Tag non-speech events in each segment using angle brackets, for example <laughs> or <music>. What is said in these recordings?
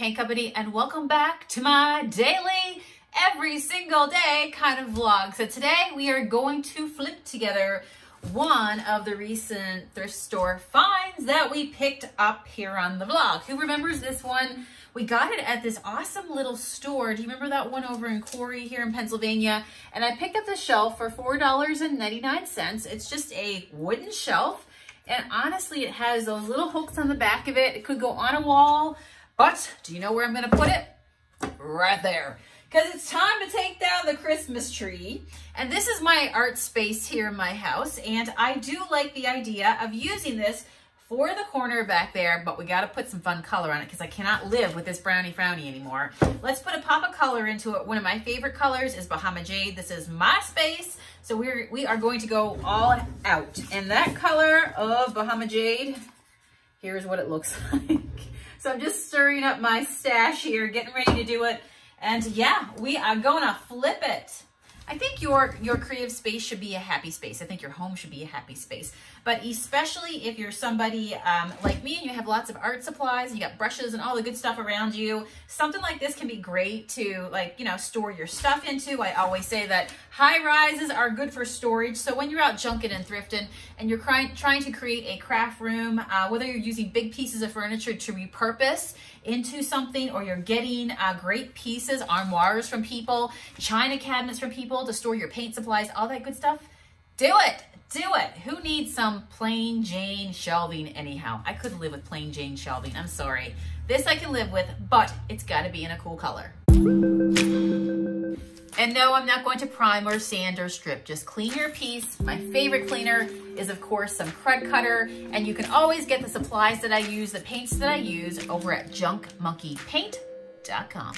Paint Company and welcome back to my daily, every single day kind of vlog. So today we are going to flip together one of the recent thrift store finds that we picked up here on the vlog. Who remembers this one? We got it at this awesome little store. Do you remember that one over in Corry here in Pennsylvania? And I picked up the shelf for $4.99. It's just a wooden shelf and honestly, it has those little hooks on the back of it. It could go on a wall, but do you know where I'm gonna put it? Right there. Because it's time to take down the Christmas tree. And this is my art space here in my house. And I do like the idea of using this for the corner back there, but we gotta put some fun color on it because I cannot live with this brownie frowny anymore. Let's put a pop of color into it. One of my favorite colors is Bahama Jade. This is my space. So we're, we are going to go all out. And that color of Bahama Jade, here's what it looks <laughs> like. So I'm just stirring up my stash here, getting ready to do it. And yeah, we are gonna flip it. I think your, your creative space should be a happy space. I think your home should be a happy space. But especially if you're somebody um, like me and you have lots of art supplies, you got brushes and all the good stuff around you, something like this can be great to like, you know, store your stuff into. I always say that high rises are good for storage. So when you're out junking and thrifting and you're trying, trying to create a craft room, uh, whether you're using big pieces of furniture to repurpose into something or you're getting uh, great pieces, armoires from people, china cabinets from people to store your paint supplies, all that good stuff, do it. Do it. Who needs some plain Jane shelving anyhow? I couldn't live with plain Jane shelving. I'm sorry. This I can live with, but it's got to be in a cool color. And no, I'm not going to prime or sand or strip. Just clean your piece. My favorite cleaner is, of course, some Krud Kutter. And you can always get the supplies that I use, the paints that I use, over at junkmonkeypaint.com.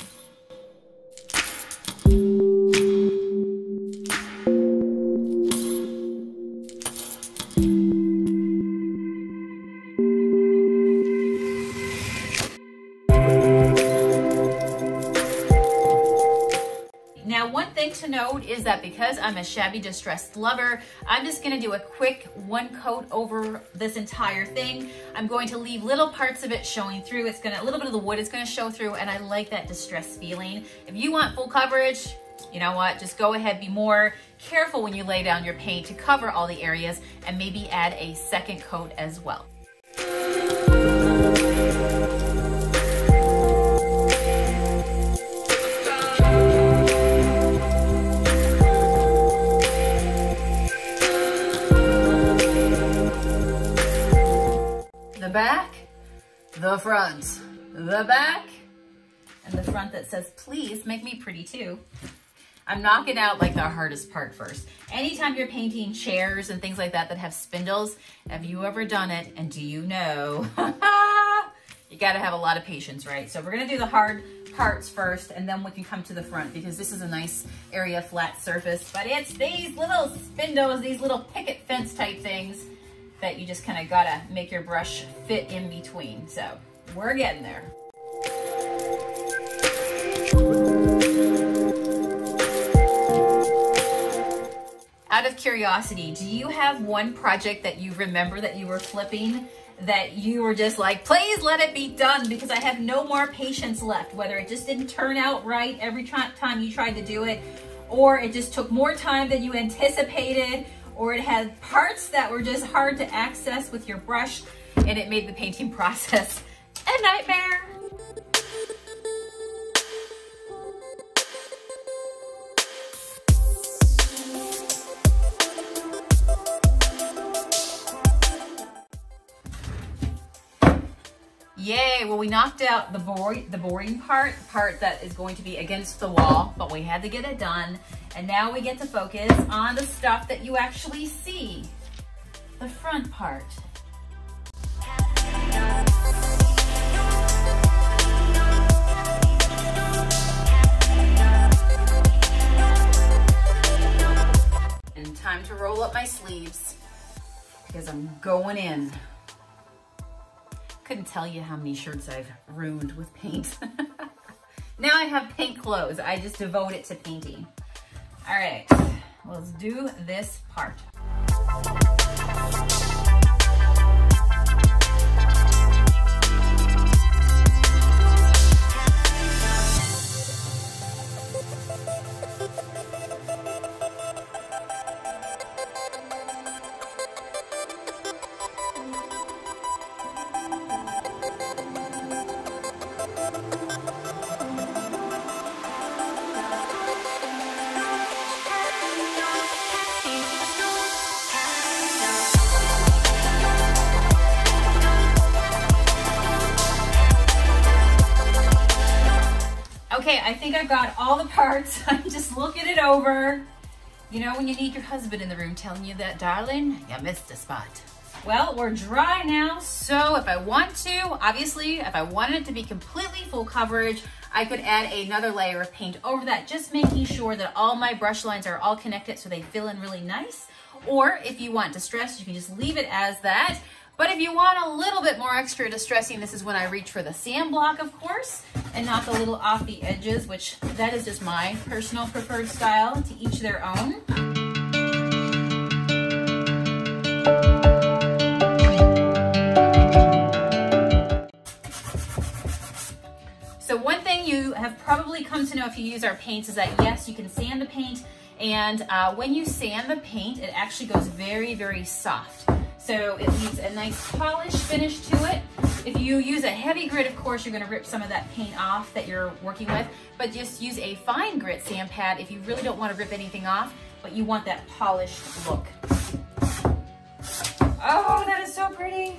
thing to note is that because I'm a shabby distressed lover, I'm just gonna do a quick one coat over this entire thing. I'm going to leave little parts of it showing through. It's gonna, a little bit of the wood is gonna show through and I like that distressed feeling. If you want full coverage, you know what, just go ahead, be more careful when you lay down your paint to cover all the areas and maybe add a second coat as well. Back, the front, the back, and the front that says, please make me pretty too. I'm knocking out like the hardest part first. Anytime you're painting chairs and things like that that have spindles, have you ever done it? And do you know? <laughs> you gotta have a lot of patience, right? So we're gonna do the hard parts first and then we can come to the front because this is a nice area flat surface, but it's these little spindles, these little picket fence type things that you just kind of gotta make your brush fit in between. So we're getting there. Out of curiosity, do you have one project that you remember that you were flipping that you were just like, please let it be done because I have no more patience left, whether it just didn't turn out right every time you tried to do it, or it just took more time than you anticipated, or it had parts that were just hard to access with your brush and it made the painting <laughs> process a nightmare. Yay, well we knocked out the, boring, the boring part, part that is going to be against the wall, but we had to get it done. And now we get to focus on the stuff that you actually see, the front part. And time to roll up my sleeves because I'm going in couldn't tell you how many shirts I've ruined with paint. <laughs> Now I have paint clothes. I just devote it to painting. All right, let's do this part. Okay, I think I've got all the parts. <laughs> I'm just looking it over. You know when you need your husband in the room telling you that, darling, you missed a spot. Well, we're dry now, so if I want to, obviously, if I wanted it to be completely full coverage, I could add another layer of paint over that, just making sure that all my brush lines are all connected so they fill in really nice. Or if you want distress, you can just leave it as that. But if you want a little bit more extra distressing, this is when I reach for the sand block, of course, and not the little off the edges, which that is just my personal preferred style, to each their own. So one thing you have probably come to know if you use our paints is that yes, you can sand the paint, and uh, when you sand the paint, it actually goes very, very soft. So it leaves a nice polished finish to it. If you use a heavy grit, of course, you're gonna rip some of that paint off that you're working with, but just use a fine grit sand pad if you really don't wanna rip anything off, but you want that polished look. Oh, that is so pretty.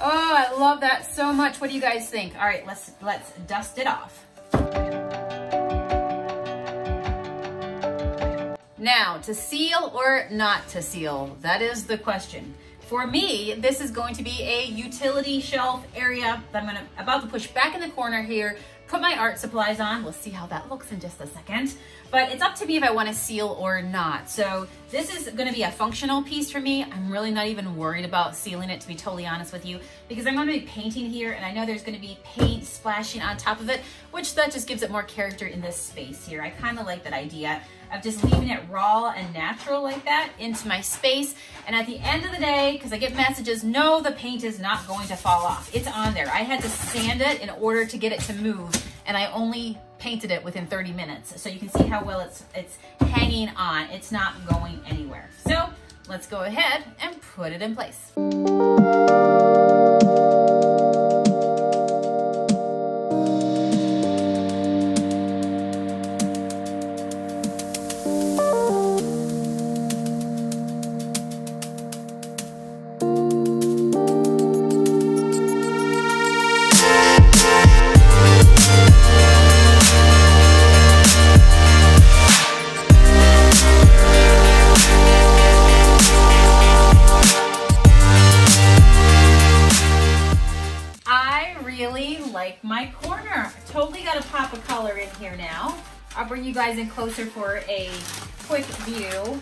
Oh, I love that so much. What do you guys think? All right, let's let's dust it off. Now, to seal or not to seal, that is the question. For me, this is going to be a utility shelf area that I'm gonna about to push back in the corner here, put my art supplies on. We'll see how that looks in just a second. But it's up to me if I wanna seal or not. So this is gonna be a functional piece for me. I'm really not even worried about sealing it, to be totally honest with you, because I'm gonna be painting here and I know there's gonna be paint splashing on top of it, which that just gives it more character in this space here. I kinda like that idea of just leaving it raw and natural like that into my space. And at the end of the day, because I get messages, no, the paint is not going to fall off. It's on there. I had to sand it in order to get it to move. And I only painted it within 30 minutes. So you can see how well it's, it's hanging on. It's not going anywhere. So let's go ahead and put it in place. Guys in closer for a quick view.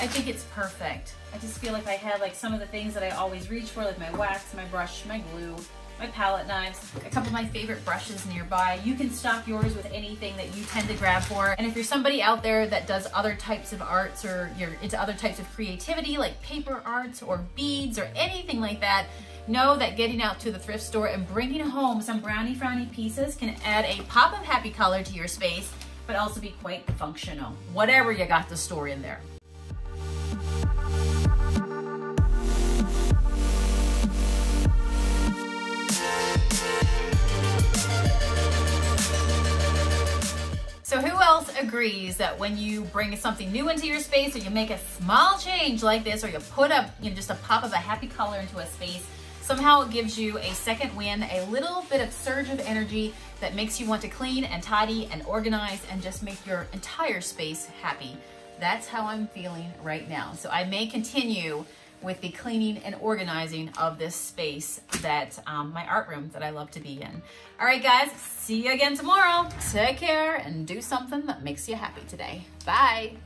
I think it's perfect. I just feel like I have like some of the things that I always reach for, like my wax, my brush, my glue, my palette knives, a couple of my favorite brushes nearby. You can stock yours with anything that you tend to grab for. And if you're somebody out there that does other types of arts or you're into other types of creativity like paper arts or beads or anything like that, know that getting out to the thrift store and bringing home some brownie frowny pieces can add a pop of happy color to your space, but also be quite functional, whatever you got to store in there. So who else agrees that when you bring something new into your space or you make a small change like this or you put up you know, just a pop of a happy color into a space, somehow it gives you a second wind, a little bit of surge of energy that makes you want to clean and tidy and organize and just make your entire space happy. That's how I'm feeling right now. So I may continue with the cleaning and organizing of this space that um, my art room that I love to be in. All right, guys, see you again tomorrow. Take care and do something that makes you happy today. Bye.